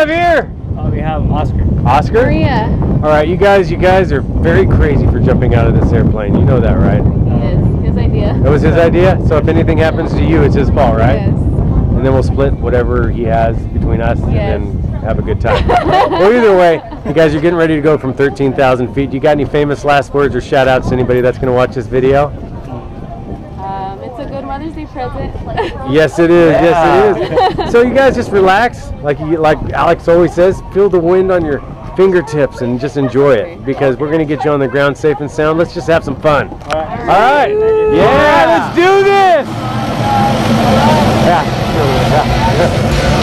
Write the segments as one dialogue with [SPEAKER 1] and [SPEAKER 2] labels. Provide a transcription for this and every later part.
[SPEAKER 1] Oh, Oscar? Oscar?
[SPEAKER 2] Oh, Maria.
[SPEAKER 1] All right, you guys, you guys are very crazy for jumping out of this airplane. You know that, right?
[SPEAKER 2] He is. His idea.
[SPEAKER 1] That was his idea. So if anything happens to you, it's his fault, right?
[SPEAKER 2] Yes.
[SPEAKER 1] And then we'll split whatever he has between us,
[SPEAKER 2] Yes.
[SPEAKER 1] and then have a good time. well, either way, you guys are getting ready to go from 13,000 feet. You got any famous last words or shout outs to anybody that's going to watch this video?
[SPEAKER 2] Um, it's a good Mother's Day present.
[SPEAKER 1] Yes, it is. Yes, it is. so you guys just relax, like you, like Alex always says, feel the wind on your fingertips and just enjoy it because we're gonna get you on the ground safe and sound. Let's just have some fun. All right. Yeah, let's do this. Yeah. yeah.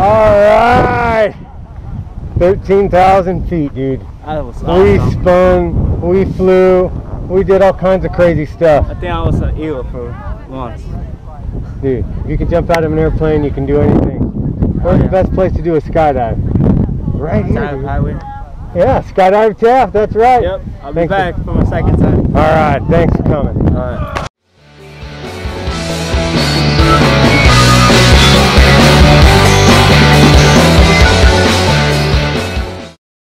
[SPEAKER 1] Woo. All right. 13,000 feet, dude.
[SPEAKER 3] That was awesome.
[SPEAKER 1] We spun, we flew, we did all kinds of crazy stuff.
[SPEAKER 3] I think I was an eagle for once.
[SPEAKER 1] Dude, if you can jump out of an airplane, you can do anything. Where's the best place to do a skydive? Right here. Dude.
[SPEAKER 3] highway.
[SPEAKER 1] Yeah, Skydive Taft, that's right.
[SPEAKER 3] Yep. I'll be
[SPEAKER 1] Thanks for-
[SPEAKER 3] back for my second time.
[SPEAKER 1] All right, thanks for coming.
[SPEAKER 3] All right.